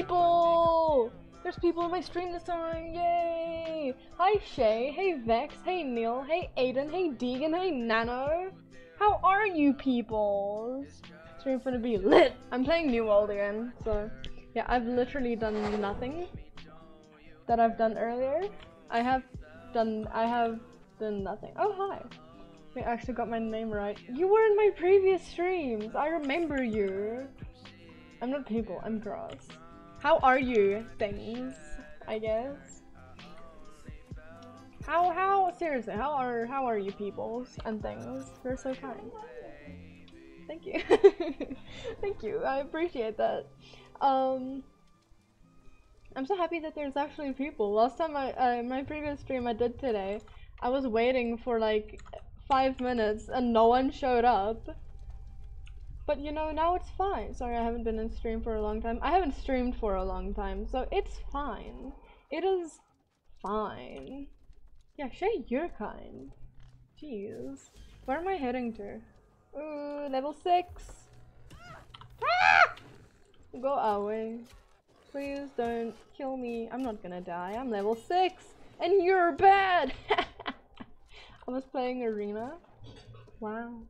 people! There's people in my stream this time, yay! Hi Shay, hey Vex, hey Neil, hey Aiden, hey Deegan, hey Nano! How are you people? Stream gonna be lit! I'm playing New World again, so yeah, I've literally done nothing that I've done earlier. I have done, I have done nothing. Oh hi! I actually got my name right. You were in my previous streams! I remember you! I'm not people, I'm grass. How are you? Things, I guess. How how seriously? How are how are you peoples and things? You're so kind. Thank you. Thank you. I appreciate that. Um I'm so happy that there's actually people. Last time I uh, my previous stream I did today, I was waiting for like 5 minutes and no one showed up. But you know, now it's fine. Sorry, I haven't been in stream for a long time. I haven't streamed for a long time, so it's fine. It is fine. Yeah, Shay, you're kind. Jeez. Where am I heading to? Ooh, level 6! Ah! Go away. Please don't kill me. I'm not gonna die. I'm level 6! And you're bad! I was playing Arena. Wow.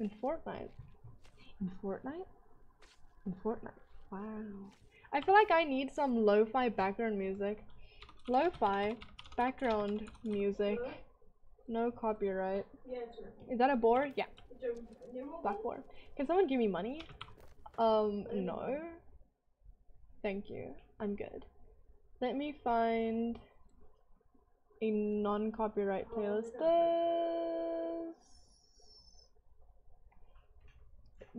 In Fortnite. In Fortnite? In Fortnite. Wow. I feel like I need some lo-fi background music. Lo-fi background music. No copyright. Is that a boar? Yeah. Black boar. Can someone give me money? Um, no. Thank you. I'm good. Let me find a non-copyright playlist. This...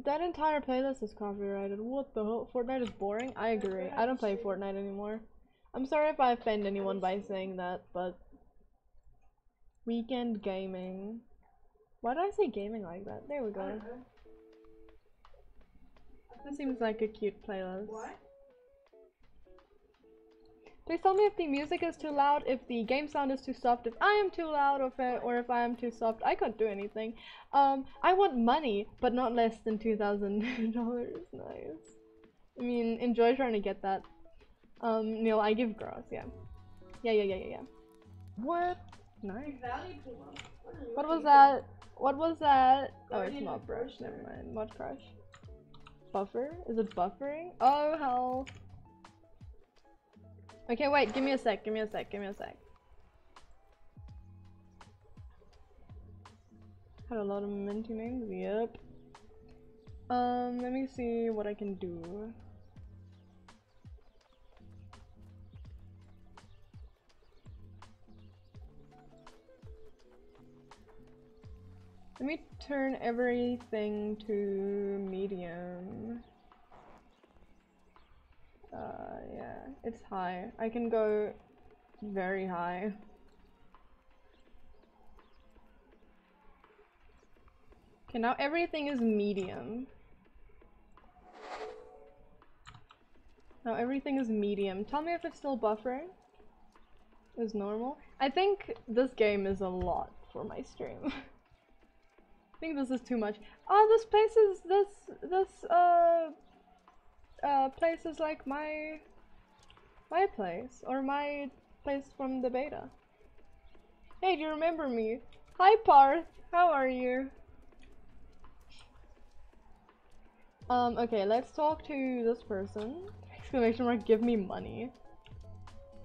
That entire playlist is copyrighted. What the hell? Fortnite is boring? I agree. I don't play Fortnite anymore. I'm sorry if I offend anyone by saying that, but... Weekend gaming. Why did I say gaming like that? There we go. That seems like a cute playlist. What? Please tell me if the music is too loud, if the game sound is too soft, if I am too loud, or if I, or if I am too soft. I can't do anything. Um, I want money, but not less than two thousand dollars. Nice. I mean, enjoy trying to get that. Um, Neil, I give grass. Yeah. Yeah, yeah, yeah, yeah, yeah. What? Nice. Valley Puma. are you What was that? What was that? Oh, it's not brush. Never mind. Mod crush. Buffer? Is it buffering? Oh hell. Okay, wait. Give me a sec. Give me a sec. Give me a sec. Had a lot of minty names. Yep. Um, let me see what I can do. Let me turn everything to medium. Uh, yeah, it's high. I can go very high. Okay, now everything is medium. Now everything is medium. Tell me if it's still buffering. Is normal. I think this game is a lot for my stream. I think this is too much. Oh, this place is this this uh uh place is like my my place or my place from the beta. Hey, do you remember me? Hi, Parth. How are you? Um. Okay, let's talk to this person. Exclamation mark! Give me money.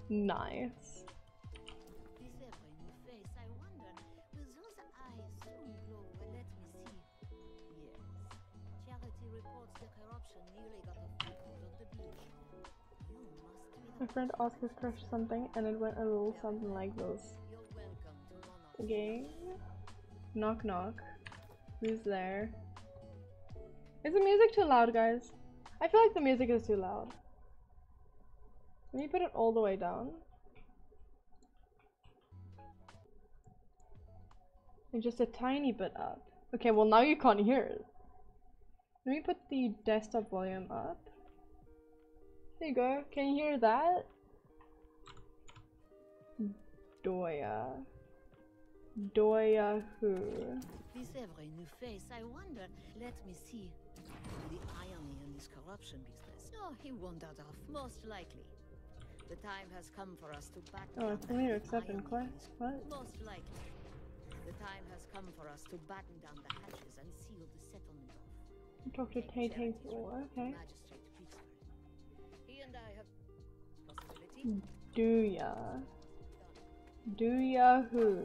Nice. My friend asked his crush something and it went a little something like this. Game. Knock knock. Who's there? Is the music too loud, guys? I feel like the music is too loud. Let me put it all the way down. And just a tiny bit up. Okay, well now you can't hear it. Let me put the desktop volume up. There you go. Can you hear that? Doya. Doya who? This every new face, I wonder. Let me see. The irony in this corruption business. No, he wandered off, most likely. The time has come for us to back Oh, it's me to accept and in quest. What? Most likely. The time has come for us to batten down the hatches and seal the settlement off. Talk to Tay. Okay. Possibility. Do ya who?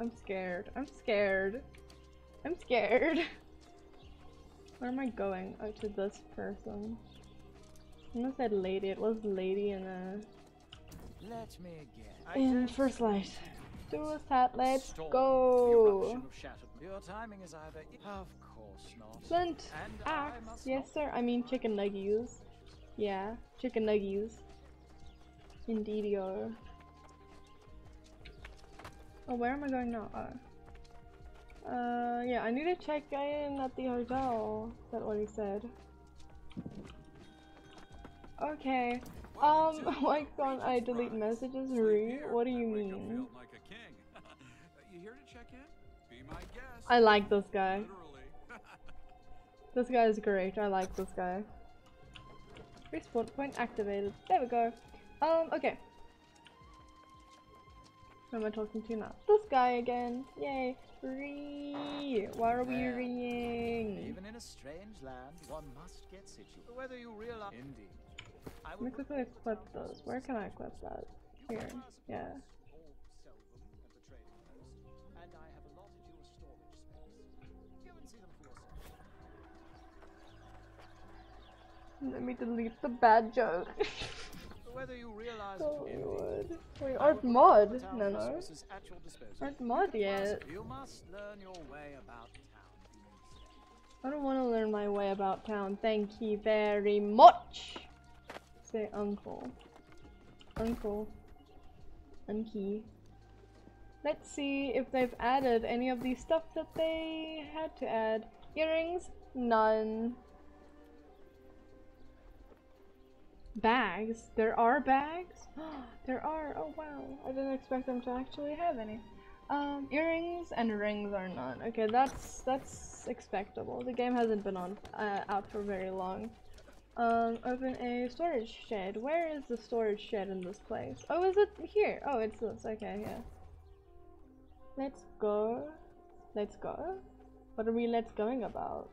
I'm scared. I'm scared. I'm scared. Where am I going? Oh, to this person. I almost said lady. It was lady in a Let me guess. in first light. Do a hat. Let's Storm, go. eruption of Your timing is either. Of course not. Flint And axe. Yes, sir. I mean chicken nuggies. Yeah, chicken nuggies. Indeedio. Oh, where am I going now? Oh. Uh, yeah, I need to check in at the hotel. That what he said? Okay. Um, why can't I delete messages? Rue? What do you mean? Like a king. you here to check in? Be my guest. I like this guy. This guy is great. I like this guy. Respawn point activated. There we go. Um, okay. Who am I talking to now? This guy again. Yay. Ree. Why are we There. reeing? Even in a strange land, one must get situated. Whether you realize. Indeed. I Let me quickly equip those. Where can I equip that? Here. Yeah. or sell them at the trading post, and I have allotted you a storage space. Go and see them for yourself. Let me delete the bad joke. Whether you realize oh, it, Lord. Wait, I Art will mod? put the town No, no. Art mod yet. You must learn your way about town. if you need to. I don't want to learn my way about town. Thank you very much. Say uncle. Uncle. Unky. Let's see if they've added any of the stuff that they had to add. Earrings? None. Bags? There are bags? there are. Oh wow. I didn't expect them to actually have any. Um, earrings and rings are none. Okay, that's that's expectable. The game hasn't been on uh, out for very long. Um, open a storage shed. Where is the storage shed in this place? Oh, is it here? Oh, it's this. Okay, yeah. Let's go. Let's go. What are we let's going about?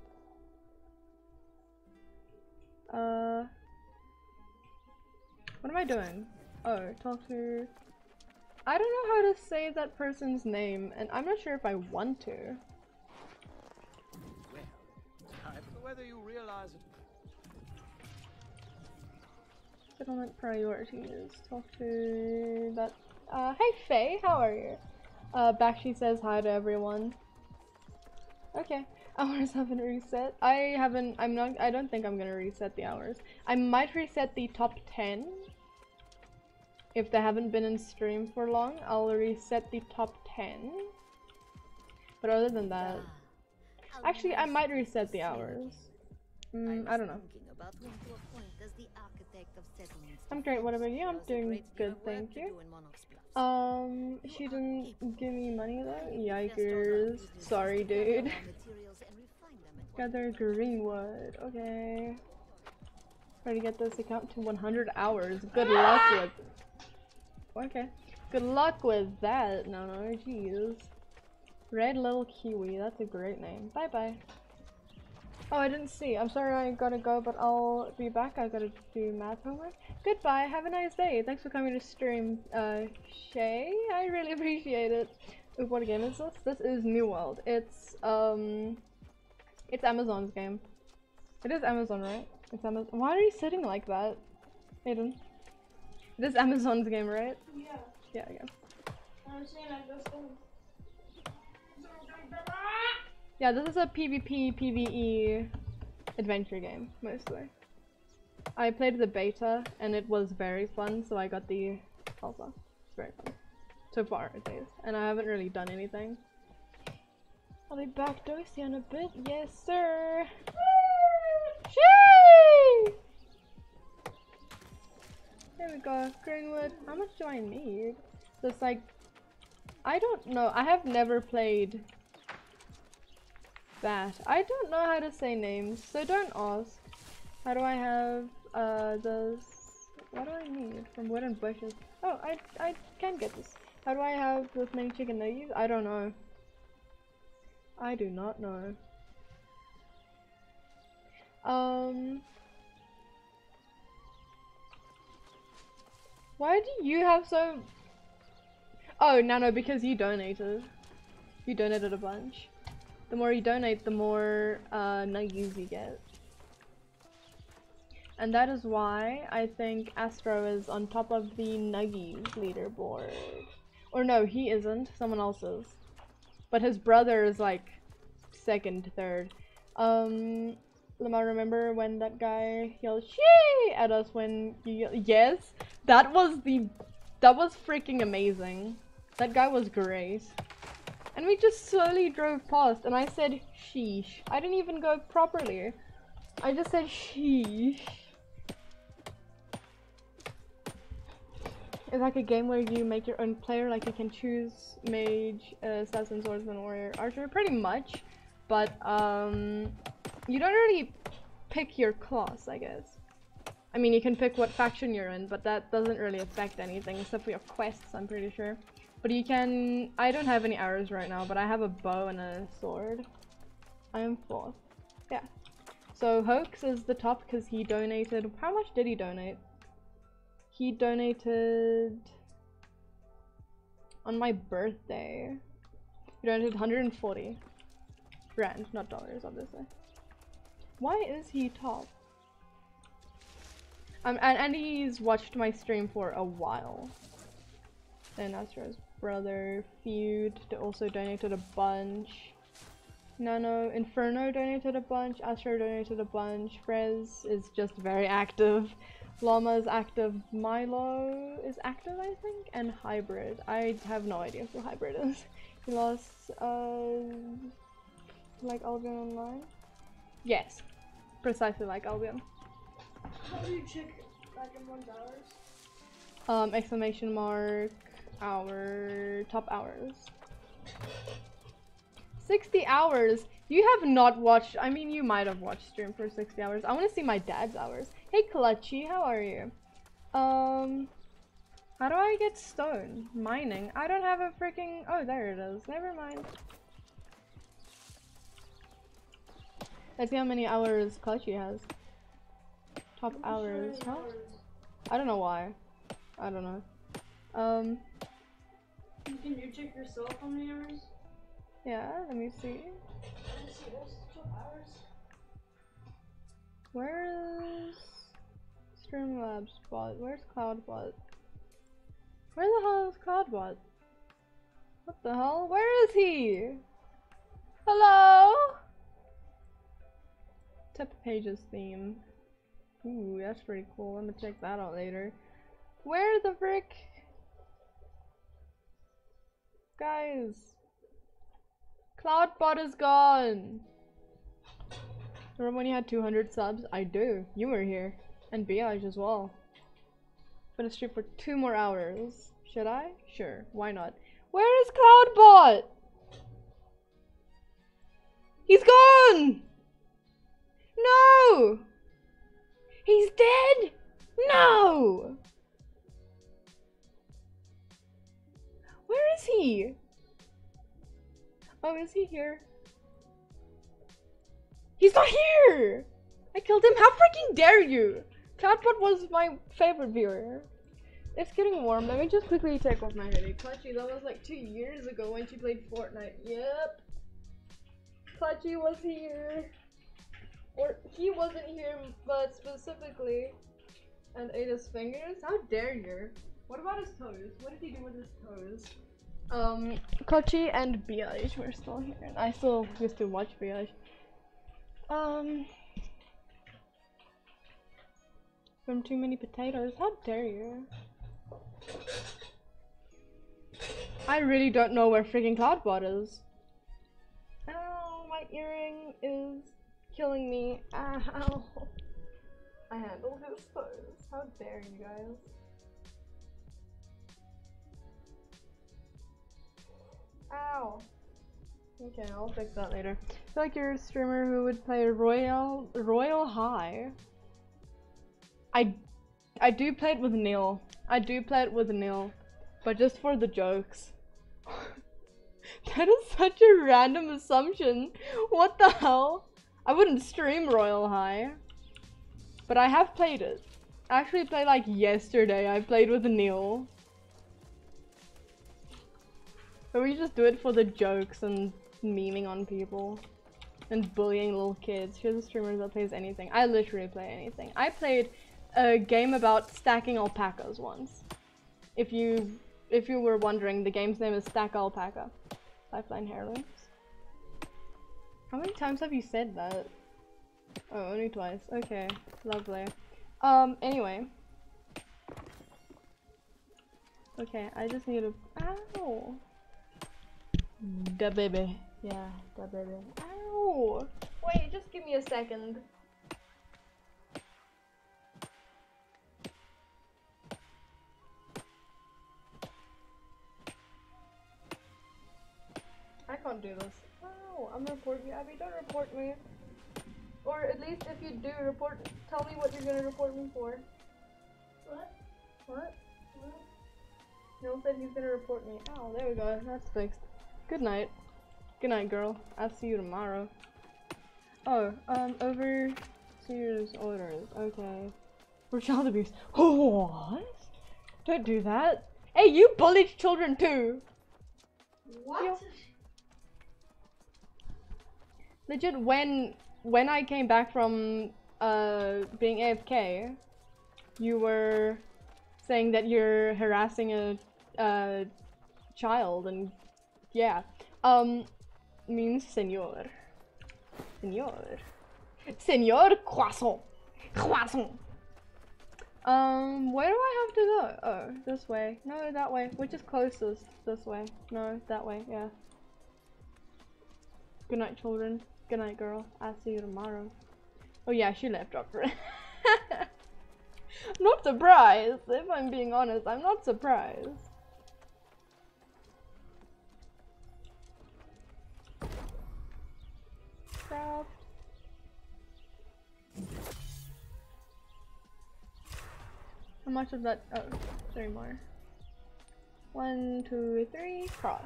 Uh, what am I doing? Oh, talk to. I don't know how to say that person's name, and I'm not sure if I want to. Whether you realize it. Settlement priorities. Talk to that. Uh, hey Faye, how are you? Uh, Bakshi says hi to everyone. Okay, hours haven't reset. I haven't. I'm not. I don't think I'm gonna reset the hours. I might reset the top ten. If they haven't been in stream for long, I'll reset the top ten. But other than that, actually, I might reset the hours. I Mm, I don't know. I'm great. What about you? I'm doing good, thank you. Do in Monarch's Bluffs. Um, she didn't give me money though. Yikers. Sorry, dude. Gather greenwood. Okay. Try to get this account to 100 hours. Good luck with. Okay. Good luck with that. No, no, jeez. Red little kiwi. That's a great name. Bye bye. Oh, I didn't see. I'm sorry I gotta go, but I'll be back. I gotta do math homework. Goodbye. Have a nice day. Thanks for coming to stream, uh, Shay. I really appreciate it. Ooh, what game is this? This is New World. It's, um, it's Amazon's game. It is Amazon, right? It's Amazon. Why are you sitting like that, Aiden? This Amazon's game, right? Yeah. Yeah, yeah. I'm saying I just. Yeah, this is a PvP, PvE adventure game, mostly. I played the beta, and it was very fun, so I got the alpha. It's very fun. So far, at least. And I haven't really done anything. I'll be back Docy in a bit. Yes, sir! Shee! There we go. Greenwood. How much do I need? It's like, I don't know. I have never played that. I don't know how to say names, so don't ask. How do I have uh those? What do I need from wood and bushes? Oh, I I can get this. How do I have this many chicken nuggets? I don't know. I do not know. Um. Why do you have so? Oh, no, no, because you donated. You donated a bunch. The more you donate, the more uh, nuggies you get. And that is why I think Astro is on top of the nuggies leaderboard. Or no, he isn't. Someone else is. But his brother is like second, third. Um, Lamar, remember when that guy yelled "shee" at us when you yes, that was the that was freaking amazing. That guy was great. And we just slowly drove past, and I said sheesh. I didn't even go properly. I just said sheesh. It's like a game where you make your own player, like you can choose mage, uh, assassin, swordsman, warrior, archer, pretty much. But um, you don't really pick your class, I guess. I mean, you can pick what faction you're in, but that doesn't really affect anything except for your quests, I'm pretty sure. But you can. I don't have any arrows right now, but I have a bow and a sword. I am fourth. Yeah. So Hoax is the top because he donated. How much did he donate? He donated on my birthday. He donated 140 rand, not dollars, obviously. Why is he top? Um, and, and he's watched my stream for a while. And Astro's brother, Feud, they also donated a bunch. Nano, Inferno donated a bunch, Astro donated a bunch, Frez is just very active. Llama is active, Milo is active I think, and Hybrid. I have no idea who Hybrid is. He lost, uh, like Albion Online? Yes, precisely like Albion. How do you check back in one dollars? Um, exclamation mark, hour, top hours. 60 hours? You have not watched, I mean, you might have watched stream for 60 hours. I want to see my dad's hours. Hey, Clutchy, how are you? Um, how do I get stone? Mining? I don't have a freaking, oh, there it is. Never mind. Let's see how many hours Clutchy has. Top hours, huh? I don't know why. I don't know. Um, Can you check yourself how many hours? yeah, let me see. Let's see, that's two hours. Where's Streamlabs bot? Where's Cloudbot? Where the hell is Cloudbot? What the hell? Where is he? Hello? Tip Pages theme. Ooh, that's pretty cool. I'm gonna check that out later. Where the frick? Guys. Cloudbot is gone. Remember when you had 200 subs? I do. You were here. And Biage as well. Gonna stream for two more hours. Should I? Sure. Why not? Where is Cloudbot? He's gone! No! He's dead! No! Oh, is he here? He's not here! I killed him. How freaking dare you? Cloudbot was my favorite viewer. It's getting warm. Let me just quickly take off my hoodie. Clutchy, that was like two years ago when she played Fortnite. Yep. Clutchy was here. Or he wasn't here, but specifically. And ate his fingers? How dare you? What about his toes? What did he do with his toes? Um, Kochi and Biage were still here. And I still used to watch Biage. Um. From too many potatoes. How dare you? I really don't know where freaking Cloudbot is. Ow, my earring is killing me. Ow. I handled his toes. How dare you guys? Ow. Okay, I'll fix that later. I feel like you're a streamer who would play Royal Royale High. I I do play it with Neil. I do play it with Neil, but just for the jokes. that is such a random assumption. What the hell? I wouldn't stream Royale High, but I have played it. I actually played like yesterday. I played with Neil. But we just do it for the jokes and memeing on people and bullying little kids. She's a streamer that plays anything. I literally play anything. I played a game about stacking alpacas once. If you if you were wondering, the game's name is Stack Alpaca. Lifeline Heirlooms. How many times have you said that? Oh, only twice. Okay, lovely. Um, anyway. Okay, I just need a- Ow! Mm. Da baby. Yeah, da baby. Ow! Wait, just give me a second. I can't do this. Ow, I'm reporting you. Abby, don't report me. Or at least if you do report, tell me what you're gonna report me for. What? What? Neil said he's gonna report me. Oh, there we go. That's fixed. Good night. Good night, girl. I'll see you tomorrow. Oh, um, overseer's orders. Okay. For child abuse. What? Don't do that. Hey, you bullied children too. What? Yo. Legit, when when I came back from uh being AFK, you were saying that you're harassing a a child and yeah, um means senor, senor, senor croissant, croissant. Um, where do I have to go? Oh, this way. No, that way. Which is closest? This way. No, that way. Yeah. Good night, children. Good night, girl. I'll see you tomorrow. Oh yeah, she left after. not surprised. If I'm being honest, I'm not surprised. How much of that? Oh, three more. One, two, three. cross.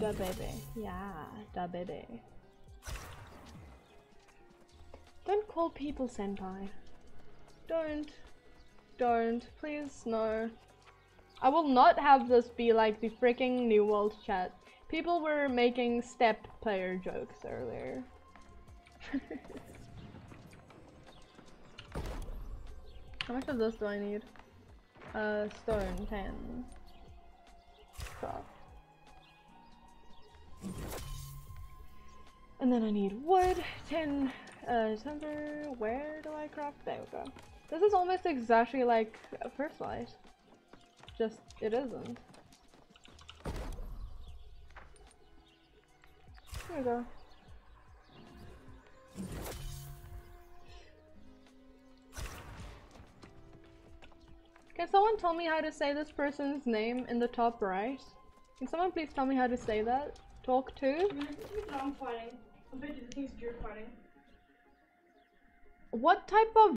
Da baby. Yeah, da baby. Don't call people senpai. Don't. Don't. Please, no. I will not have this be like the freaking New World chat. People were making step player jokes earlier. How much of this do I need? Uh, stone, 10. Craft. And then I need wood, 10, uh, timber, where do I craft? There we go. This is almost exactly like a first light. Just, it isn't. There we go. Can someone tell me how to say this person's name in the top right? Can someone please tell me how to say that? Talk to? I mean, I think that I'm fighting. I bet you the things fighting. What type of